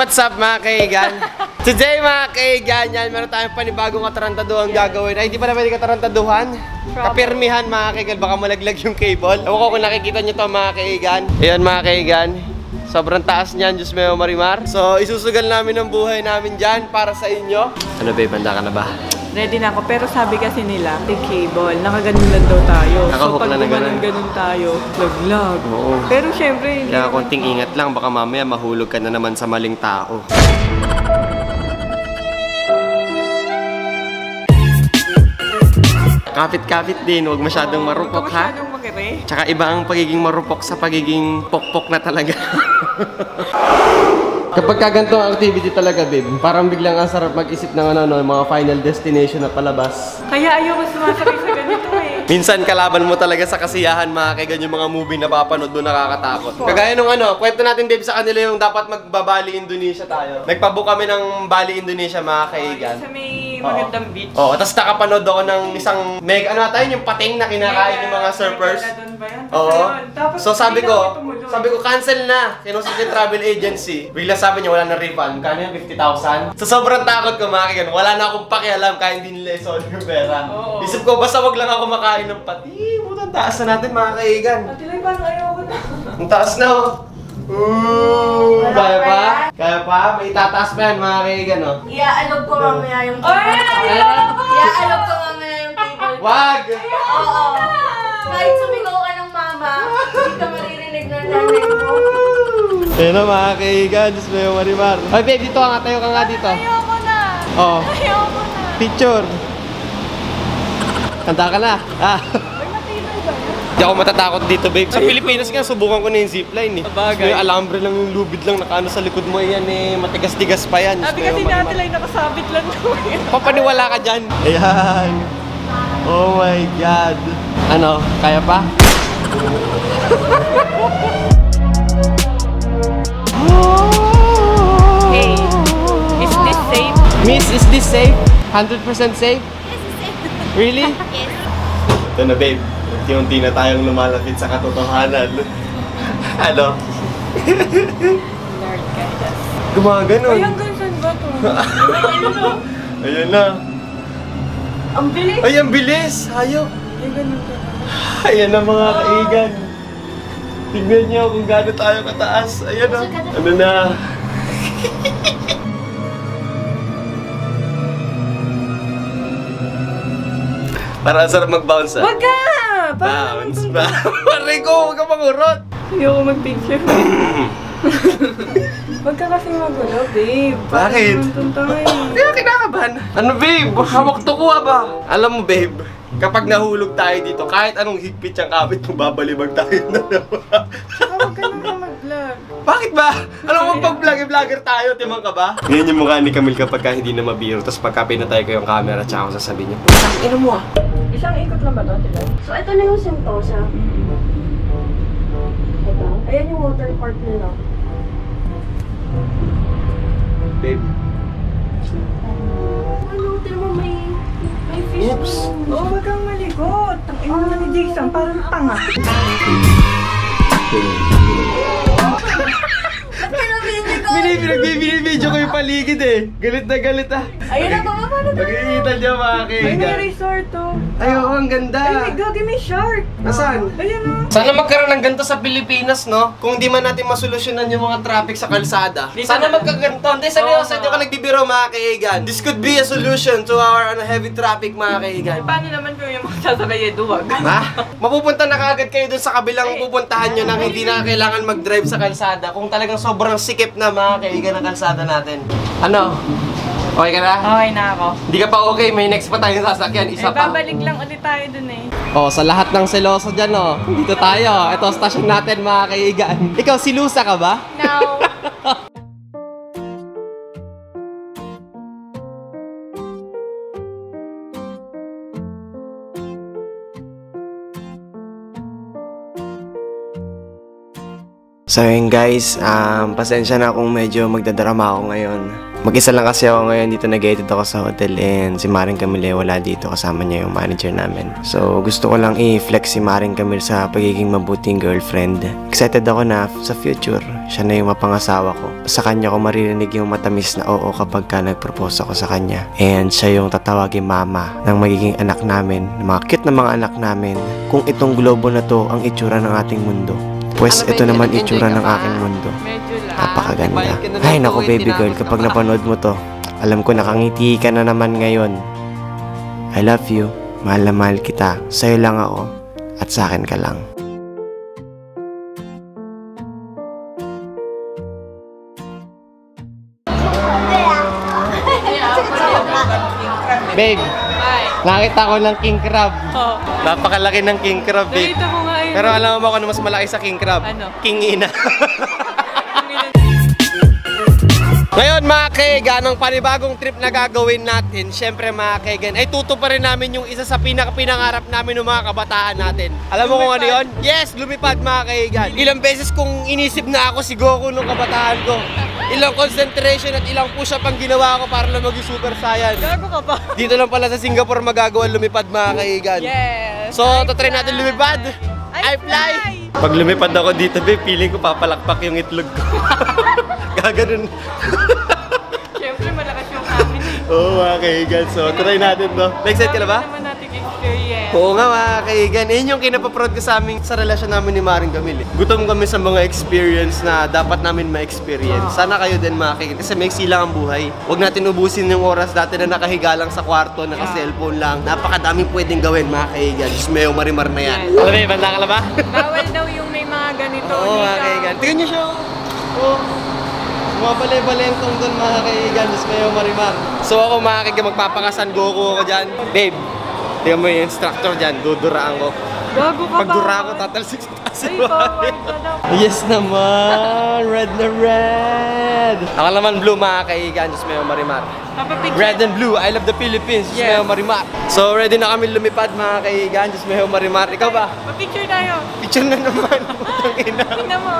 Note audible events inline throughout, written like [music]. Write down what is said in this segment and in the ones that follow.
What's up mga kaigan? [laughs] Today mga kaigan, yan, meron tayong panibagong katarantaduhan gagawin. Ay, hindi pala pwede katarantaduhan. Kapirmihan mga kaigan, baka malaglag yung cable. Ewan ko kung nakikita nyo to mga kaigan. Ayan mga kaigan. Sobrang taas niyan, Diyos Meo Marimar. So, isusugal namin ang buhay namin dyan para sa inyo. Ano babe, handa ka na ba? Ready na ako, pero sabi kasi nila, may cable, nakaganon lang daw tayo. Nakahook so pag na na ganun. gumanon-ganon tayo, laglag. Oo. Pero syempre, hindi Kaya konting ingat lang, baka mamaya mahulog ka na naman sa maling tao. Kapit-kapit din, huwag masyadong marupok Huwag ha. masyadong makire. Tsaka iba ang pagiging marupok sa pagiging pokpok na talaga. [laughs] Kapag ka ganito ang activity talaga, babe, parang biglang ang sarap mag-isip ng ano, no, mga final destination na palabas. Kaya ayoko sumasakay sa ganito eh. Minsan kalaban mo talaga sa kasiyahan mga kaigan yung mga movie na papanood doon nakakatakot. Kagaya nung ano, kwento natin Dave sa kanila yung dapat magbabali Indonesia tayo. Nagpabook kami ng Bali Indonesia mga kaigan. Sa may Oo. magandang beach. Oo, tapos nakapanood ako ng isang meg ano tayo yung pating na kinakain ng mga surfers. Doon ba yan? Oo. Ayun. Tapos, So sabi hindi ko, tumuloy. sabi ko cancel na. Kinusap yung travel agency. Bigla sabi niya wala na refund. Kano yung 50,000? So sobrang takot ko mga kaigan. Wala na akong pakialam kaya hindi nila isolve yung pera. Oo. Isip ko basta wag lang ako makain ng pati. Putang taas na natin mga kaigan. Ate Loy, parang ayoko na. Ang taas na oh. Ooh, [laughs] Wala kaya pa pa? yan? Kaya pa? May tataas pa yan mga kaigan oh. Iaalog ko mamaya yung ayoko! Iaalog ko mamaya yung table. Wag! Oo. Kahit sumigaw ka ng mama, hindi ka maririnig ng nanay mo. Ayun na mga kaigan. Diyos mo yung marimar. Ay babe, dito ka nga. Tayo ka nga dito. Ayoko na. Oh, Ayoko na. picture. Handa ka na. Ah. [laughs] Ay, matibay ba yan? Hindi ako matatakot dito, babe. Sa Pilipinas nga, subukan ko na yung zipline eh. Bagay. Yung alambre lang yung lubid lang, nakaano sa likod mo yan eh. Matigas-tigas pa yan. Sabi kasi marimar. lang nakasabit lang to eh. Papaniwala ka dyan. Ayan. Oh my God. Ano, kaya pa? Hey, is this safe? Miss, is this safe? 100% safe? Really? [laughs] Yes. Ito na babe, unti-unti na tayong lumalapit sa katotohanan. [laughs] ano? Lord guide us. Gumaganon. Ay, hanggang saan ba to? [laughs] Ayun na. Ang bilis. Ay, ang bilis! Hayop! Ay, ganun ka. Ayan na mga kaigan. Tignan niyo kung gaano tayo kataas. Ayan na. Ano na? [laughs] Para ang sarap mag-bounce ah. Wag ka! Bounce ba? Pare ko, huwag ka mangurot. Ayoko mag-picture. [laughs] Wag ka kasi magulo, babe. Bakit? Hindi [laughs] ka kinakabahan. Ano babe? Hawak to ko ba? Alam mo babe, kapag nahulog tayo dito, kahit anong higpit yung kabit mo, babalibag tayo na naman. Saka wag ka na mag-vlog. Bakit ba? Alam mo, pag vlogger-vlogger tayo, timang ka ba? Ganyan yung mukha ni Camille kapag ka hindi na mabiro, tapos pagka pinatay ko yung camera, tsaka ako sasabihin niya, Putang ina mo ah. Isang ikot lang ba to, Tila? So, ito na yung Sentosa. Ito. Ayan yung water park nila. Babe, Ano, tinan mo may... May fish Oops. room. Oo, wag kang maligot. Ang ina naman ni Jason, parang tanga. Ka nabili ko? binibidyo ko yung paligid eh. Galit na galit ah. Ayun na, baba na tayo. Nakikita niya mga Ay, may resort to. Ay, oo, ang ganda. Ay, may gagi, may shark. Nasaan? Ayan o. Sana magkaroon ng ganito sa Pilipinas, no? Kung di man natin masolusyonan yung mga traffic sa kalsada. Sana ba- magkaganto. Hindi, seryoso, hindi ako nagbibiro, mga kaigan. This could be a solution to our ano, heavy traffic, mga kaigan. Paano naman kung yung magsasakay ay duwag? Ha? Mapupunta na kagad kayo dun sa kabilang pupuntahan nyo nang hindi na kailangan mag-drive sa kalsada kung talagang sobrang sikip na mga kaigan ng kalsada natin. Ano? Okay ka na? Okay na ako. Hindi ka pa okay, may next pa tayong sasakyan, isa eh, pa. babalik lang ulit tayo dun eh. Oh, sa lahat ng seloso dyan, oh. Dito tayo. Ito, station natin, mga kaigan. Ikaw, silusa ka ba? Now, So yun guys, um, pasensya na kung medyo magdadrama ako ngayon. Mag-isa lang kasi ako ngayon dito nag-edit ako sa hotel and si Maring Camille wala dito kasama niya yung manager namin. So gusto ko lang i-flex si Maring Camille sa pagiging mabuting girlfriend. Excited ako na sa future, siya na yung mapangasawa ko. Sa kanya ko maririnig yung matamis na oo kapag ka nag-propose ako sa kanya. And siya yung tatawagin mama ng magiging anak namin, ng mga cute na mga anak namin. Kung itong globo na to ang itsura ng ating mundo. Pues Ano ba ito naman itsura ng aking mundo. Napakaganda. Ay, naku baby girl, kapag pa. napanood mo to, alam ko nakangiti ka na naman ngayon. I love you. Mahal na mahal kita. Sa'yo lang ako. At sa akin ka lang. Babe, nakita ko ng king crab. Oh. Napakalaki ng king crab, babe. Nakita ko nga. Pero alam mo ba kung ano mas malaki sa king crab? Ano? King ina. [laughs] Ngayon mga kaigan, ang panibagong trip na gagawin natin, syempre mga kaigan, ay tutuparin namin yung isa sa pinaka-pinangarap namin ng mga kabataan natin. Alam mo kung ano yun? Yes, lumipad mga kaigan. Ilang beses kong inisip na ako si Goku nung kabataan ko. Ilang concentration at ilang push-up ang ginawa ko para lang maging super saiyan. Gago ka ba? Dito lang pala sa Singapore magagawa lumipad mga kaigan. Yes. So, tatry natin lumipad. I fly! Pag lumipad ako dito, babe, feeling ko papalakpak yung itlog ko. [laughs] Gaganon. Siyempre, malakas yung amin eh. Oo, mga kaigan. So, try natin to. Excited ka na ba? Oo nga, mga kaigan. Yun yung kinapaprod ko sa amin sa relasyon namin ni Maring Camille. Gutom kami sa mga experience na dapat namin ma-experience. Sana kayo din, mga kaigan. Kasi may lang ang buhay. Huwag natin ubusin yung oras dati na nakahiga lang sa kwarto, naka-cellphone lang. Napakadaming pwedeng gawin, mga kaigan. Diyos may marimar na yan. Yes. Alam mo, banda ka na ba? Bawal daw yung may mga ganito. Oo, mga kaigan. Tingnan niyo siya. Oo. Sumabalay-balay ang tungkol mga kaigan. Diyos may marimar. So ako mga kaigan, magpapakasan Goku ako dyan. Babe, tingnan mo yung instructor dyan. Duduraan ko. Gago ka ba? Dura ako, tatalsik sa taas. Ay, bawal ka. Yes naman! Red na red! Ako naman blue mga kaigan. Diyos may marimar. Papapicture. Red and blue, I love the Philippines. Diyos Yes. may marimar. So ready na kami lumipad mga kaigan. Diyos may marimar. Ikaw ba? Papicture tayo. Picture na naman. [laughs] Putang ina. Tingnan mo.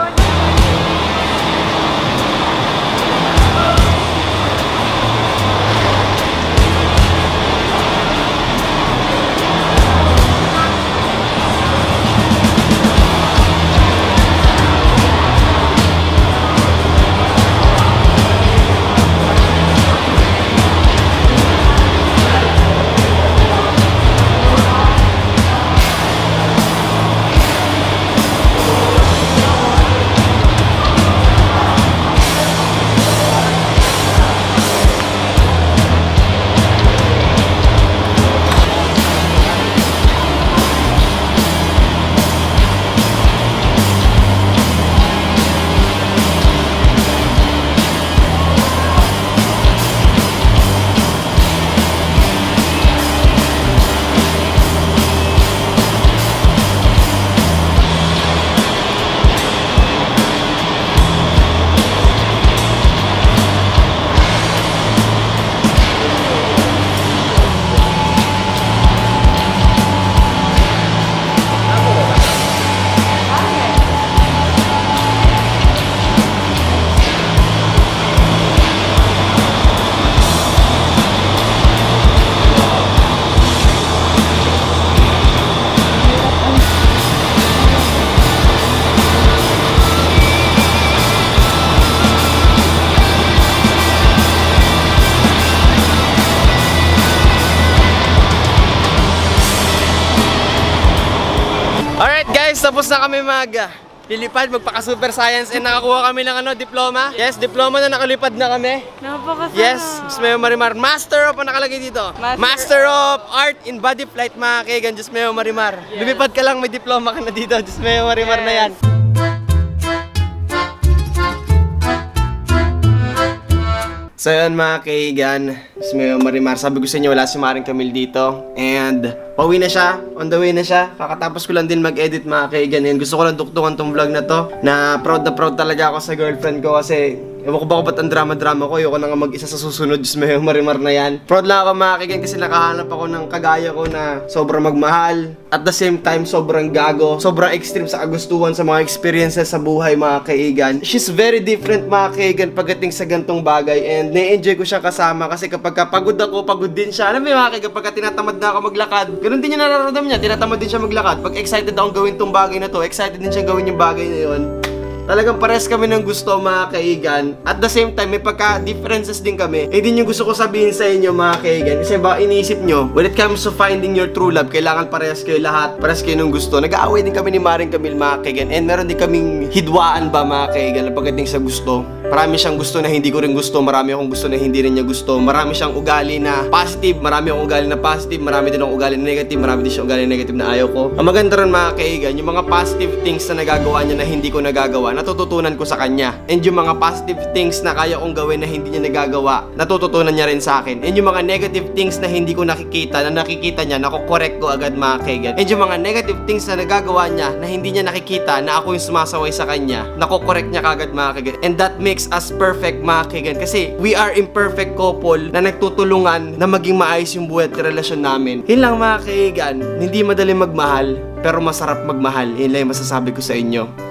Tapos na kami mag lilipad, magpaka super science and nakakuha kami ng ano, diploma. Yes, diploma na nakalipad na kami. Napakasarap. Yes, Diyos may marimar. Master of, ang nakalagay dito. Master- Master, of Art in Body Flight, mga kaigan. Diyos may marimar. Yes. Lumipad ka lang, may diploma ka na dito. Diyos may marimar na yan. So yun mga kaigan, marimar. Sabi ko sa inyo, wala si Maring Camille dito. And pauwi na siya, on the way na siya. Kakatapos ko lang din mag-edit mga kaigan. And gusto ko lang tuktukan tong vlog na to. Na proud na proud talaga ako sa girlfriend ko kasi Ewan ko ba kung ba't ang drama-drama ko. Ayoko na nga mag-isa sa susunod. Diyos yung marimar na yan. Proud lang ako mga kaigan kasi nakahanap ako ng kagaya ko na sobrang magmahal. At the same time, sobrang gago. Sobrang extreme sa kagustuhan sa mga experiences sa buhay mga kaigan. She's very different mga kaigan pagdating sa gantong bagay. And na-enjoy ko siya kasama kasi kapag ka pagod ako, pagod din siya. Alam mo mga kaigan, pagka tinatamad na ako maglakad, ganun din yung nararamdaman niya. Tinatamad din siya maglakad. Pag excited akong gawin tong bagay na to, excited din siya gawin yung bagay na yun. Talagang pares kami ng gusto mga kaigan. At the same time, may pagka-differences din kami. Eh din yung gusto ko sabihin sa inyo mga kaigan. Kasi ba iniisip nyo, when it comes to finding your true love, kailangan parehas kayo lahat. Parehas kayo ng gusto. Nag-aaway din kami ni Maring Camille mga kaigan. And meron din kaming hidwaan ba mga kaigan pagdating sa gusto. Marami siyang gusto na hindi ko rin gusto. Marami akong gusto na hindi rin niya gusto. Marami siyang ugali na positive. Marami akong ugali na positive. Marami din akong ugali na negative. Marami din siyang ugali na negative na ayaw ko. Ang maganda rin mga kaigan, yung mga positive things na nagagawa niya na hindi ko nagagawa, natututunan ko sa kanya. And yung mga positive things na kaya kong gawin na hindi niya nagagawa, natututunan niya rin sa akin. And yung mga negative things na hindi ko nakikita, na nakikita niya, nakokorek ko agad mga kaigan. And yung mga negative things na nagagawa niya, na hindi niya nakikita, na ako yung sumasaway sa kanya, nakokorek niya kagad mga kaigan. And that makes us perfect mga kaigan. Kasi we are imperfect couple na nagtutulungan na maging maayos yung buhay at relasyon namin. Yun lang mga kaigan, hindi madali magmahal, pero masarap magmahal. Yun lang yung masasabi ko sa inyo.